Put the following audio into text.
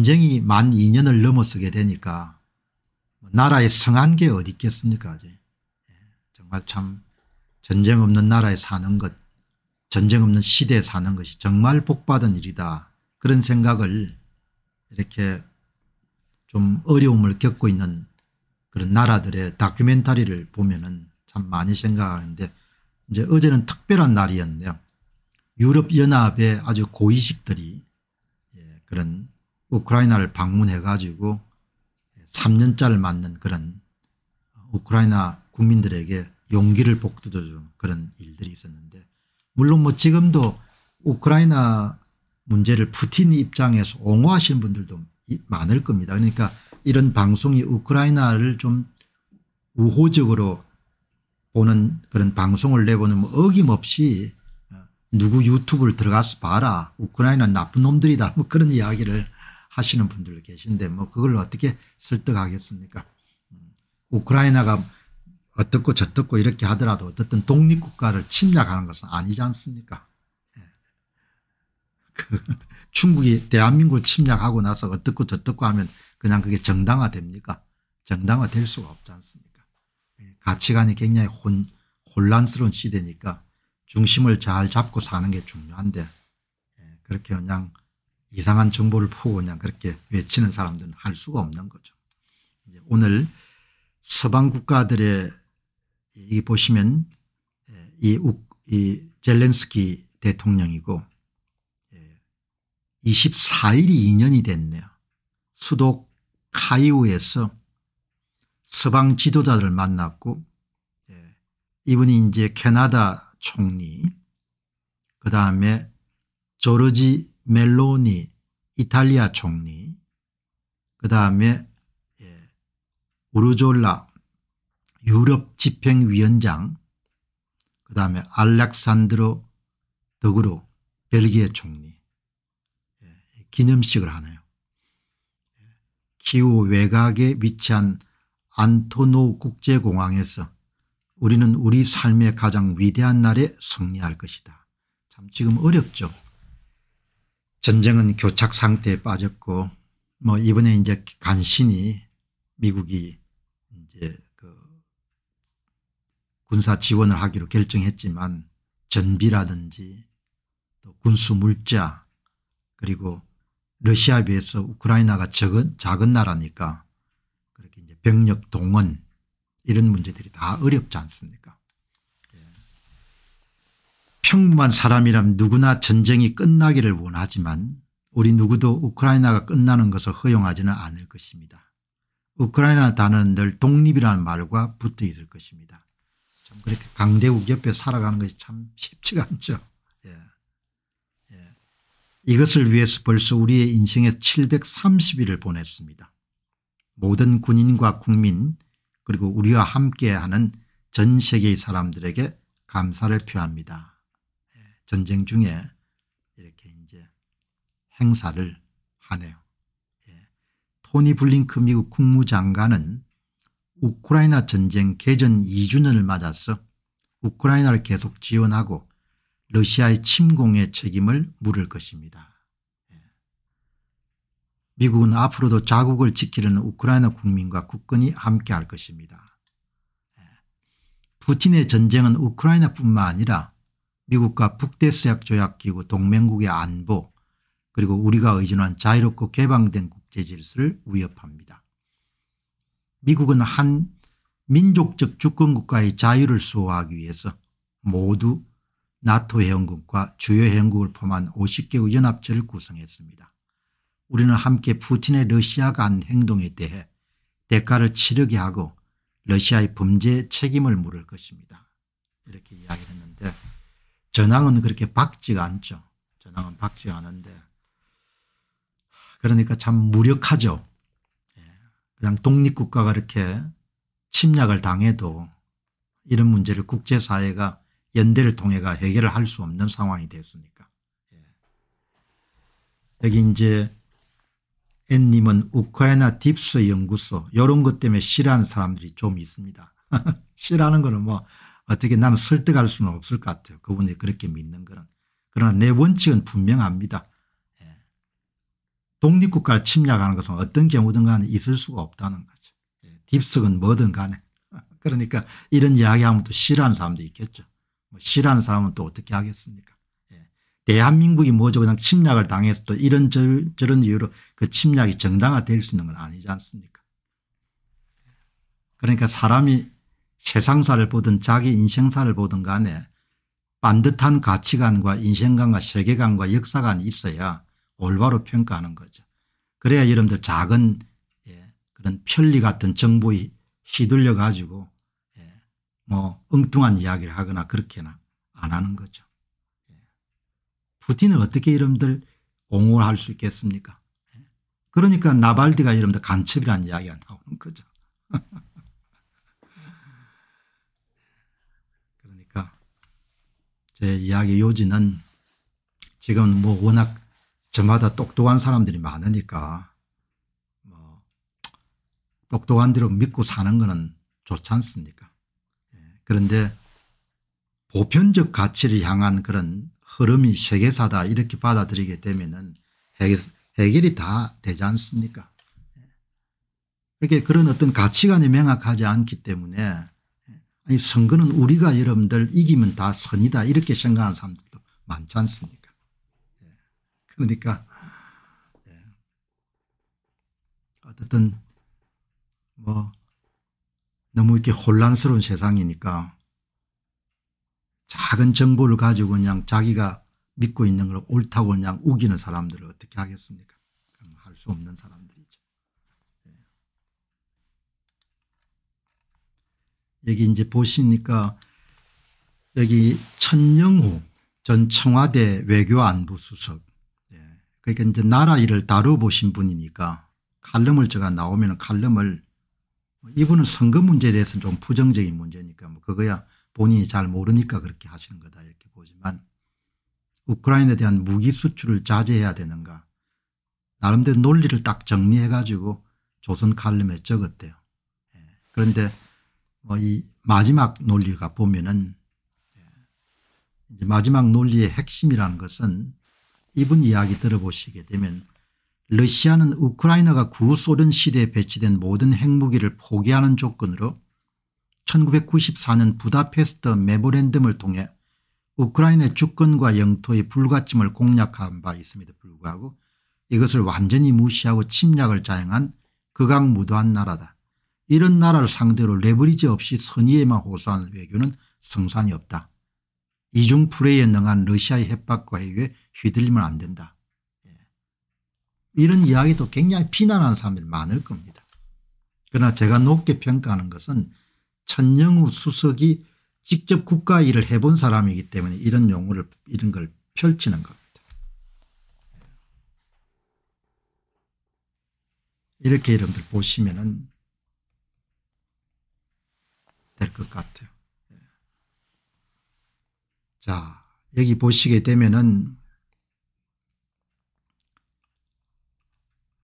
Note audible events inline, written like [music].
전쟁이 만 2년을 넘어서게 되니까 나라에 성한 게 어디 있겠습니까 예, 정말 참 전쟁 없는 나라에 사는 것 전쟁 없는 시대에 사는 것이 정말 복받은 일이다 그런 생각을 이렇게 좀 어려움을 겪고 있는 그런 나라들의 다큐멘터리를 보면은 참 많이 생각하는데 이제 어제는 특별한 날이었네요. 유럽연합의 아주 고위식들이 예, 그런 우크라이나를 방문해 가지고 3년짜를 맞는 그런 우크라이나 국민들에게 용기를 복돋아주는 그런 일들이 있었는데 물론 뭐 지금도 우크라이나 문제를 푸틴 입장에서 옹호하시는 분들도 많을 겁니다. 그러니까 이런 방송이 우크라이나를 좀 우호적으로 보는 그런 방송을 내보는 뭐 어김없이 어, 누구 유튜브를 들어가서 봐라 우크라이나 나쁜 놈들이다 뭐 그런 이야기를 하시는 분들 계신데 뭐 그걸 어떻게 설득하겠습니까 음, 우크라이나가 어떻고 저떻고 이렇게 하더라도 어떻든 독립국가를 침략하는 것은 아니지 않습니까 예. 그 [laughs] 중국이 대한민국을 침략하고 나서 어떻고 저떻고 하면 그냥 그게 정당화됩니까 정당화될 수가 없지 않습니까 예. 가치관이 굉장히 혼, 혼란스러운 시대니까 중심을 잘 잡고 사는 게 중요한데 예. 그렇게 그냥 이상한 정보를 푸고 그냥 그렇게 외치는 사람들은 할 수가 없는 거죠. 오늘 서방 국가들의 이 보시면 예, 이, 이 젤렌스키 대통령이고 24일이 예, 2년이 됐네요. 수도 카이우에서 서방 지도자들 만났고 예, 이분이 이제 캐나다 총리 그다음에 조르지 멜로니 이탈리아 총리 그 다음에 예, 우르졸라 유럽 집행위원장 그 다음에 알렉산드로 더그로 벨기에 총리 예, 기념식을 하네요. 예, 키우 외곽에 위치한 안토노 국제공항에서 우리는 우리 삶의 가장 위대한 날에 승리할 것이다. 참 지금 어렵죠. 전쟁은 교착 상태에 빠졌고 뭐 이번에 이제 간신히 미국이 이제 그 군사 지원을 하기로 결정했지만 전비라든지 또 군수 물자 그리고 러시아에 비해서 우크라이나가 적은 작은 나라니까 그렇게 이제 병력 동원 이런 문제들이 다 어렵지 않습니까 평범한 사람이라면 누구나 전쟁이 끝나기를 원하지만 우리 누구도 우크라이나가 끝나는 것을 허용하지는 않을 것입니다. 우크라이나 단어는 늘 독립이라는 말과 붙어 있을 것입니다. 참 그렇게 강대국 옆에 살아가는 것이 참 쉽지가 않죠. 예. 예. 이것을 위해서 벌써 우리의 인생에 730일을 보냈습니다. 모든 군인과 국민 그리고 우리와 함께하는 전 세계의 사람들에게 감사를 표합니다. 전쟁 중에 이렇게 이제 행사를 하네요. 예. 토니 블링크 미국 국무장관은 우크라이나 전쟁 개전 2주년을 맞아서 우크라이나를 계속 지원하고 러시아의 침공의 책임을 물을 것입니다. 예. 미국은 앞으로도 자국을 지키려는 우크라이나 국민과 국군이 함께할 것입니다. 예. 푸틴의 전쟁은 우크라이나뿐만 아니라 미국과 북대서약 조약기구 동맹국의 안보 그리고 우리가 의존한 자유롭고 개방된 국제 질서를 위협합니다. 미국은 한 민족적 주권국가의 자유를 수호하기 위해서 모두 나토 회원국과 주요 회원국을 포함한 50개국 연합체를 구성했습니다. 우리는 함께 푸틴의 러시아가 한 행동에 대해 대가를 치르게 하고 러시아의 범죄 책임을 물을 것입니다. 이렇게 이야기를 했는데 전황은 그렇게 박지가 않죠. 전황은 박지가 않은데 그러니까 참 무력하죠. 예. 그냥 독립국가가 이렇게 침략을 당해도 이런 문제를 국제사회가 연대를 통해 가 해결을 할 수 없는 상황이 됐으니까. 예. 여기 이제 앤님은 우크라이나 딥스 연구소 이런 것 때문에 싫어하는 사람들이 좀 있습니다. [laughs] 싫어하는 거는 뭐 어떻게 나는 설득할 수는 없을 것 같아요. 그분이 그렇게 믿는 거는. 그러나 내 원칙은 분명합니다. 예. 독립국가를 침략하는 것은 어떤 경우든 간에 있을 수가 없다는 거죠. 예, 딥석은 뭐든 간에. [laughs] 그러니까 이런 이야기하면 또 싫어하는 사람도 있겠죠. 뭐 싫어하는 사람은 또 어떻게 하겠습니까. 예. 대한민국이 뭐죠 그냥 침략을 당해서 또 이런 저런 이유로 그 침략이 정당화될 수 있는 건 아니지 않습니까. 그러니까 사람이 세상사를 보든 자기 인생사를 보든 간에 반듯한 가치관과 인생관과 세계관과 역사관이 있어야 올바로 평가하는 거죠. 그래야 여러분들 작은 예, 그런 편리 같은 정보에 휘둘려 가지고 예, 뭐 엉뚱한 이야기를 하거나 그렇게는 안 하는 거죠. 예. 푸틴은 어떻게 여러분들 옹호를 할 수 있겠습니까 예. 그러니까 나발디가 여러분들 간첩이라는 이야기가 나오는 거죠. [laughs] 그러니까 제 이야기 요지는 지금 뭐 워낙 저마다 똑똑한 사람들이 많으니까 뭐 똑똑한 대로 믿고 사는 거는 좋지 않습니까 예. 그런데 보편적 가치를 향한 그런 흐름이 세계사다 이렇게 받아들이게 되면 은 해결, 이 다 되지 않습니까 그렇게 그런 어떤 가치관이 명확하지 않기 때문에 예. 아니 선거는 우리가 여러분들 이기면 다 선이다 이렇게 생각하는 사람들도 많지 않습니까 그러니까 예. 어쨌든 뭐 너무 이렇게 혼란스러운 세상이니까 작은 정보를 가지고 그냥 자기가 믿고 있는 걸 옳다고 그냥 우기는 사람들을 어떻게 하겠습니까 할 수 없는 사람들이죠. 여기 이제 보시니까 여기 천영후 전 청와대 외교안보 수석 그러니까 이제 나라 일을 다뤄보신 분이니까 칼럼을 제가 나오면 칼럼을 이분은 선거 문제에 대해서는 좀 부정적인 문제니까 뭐 그거야 본인이 잘 모르니까 그렇게 하시는 거다 이렇게 보지만 우크라이나에 대한 무기 수출을 자제해야 되는가 나름대로 논리를 딱 정리해 가지고 조선 칼럼에 적었대요. 예. 그런데 뭐 이 마지막 논리가 보면은 예. 이제 마지막 논리의 핵심이라는 것은 이분 이야기 들어보시게 되면 러시아는 우크라이나가 구소련 시대에 배치된 모든 핵무기를 포기하는 조건으로 1994년 부다페스트 메모랜덤을 통해 우크라이나의 주권과 영토의 불가침을 공략한 바 있음에도 불구하고 이것을 완전히 무시하고 침략을 자행한 극악무도한 나라다. 이런 나라를 상대로 레버리지 없이 선의에만 호소하는 외교는 성산이 없다. 이중 플레이에 능한 러시아의 협박과 해외에 휘둘리면 안 된다. 예. 이런 이야기도 굉장히 비난하는 사람들이 많을 겁니다. 그러나 제가 높게 평가하는 것은 천영우 수석이 직접 국가 일을 해본 사람이기 때문에 이런 용어를 이런 걸 펼치는 겁니다. 이렇게 여러분들 보시면 될 것 같아요. 자 여기 보시게 되면은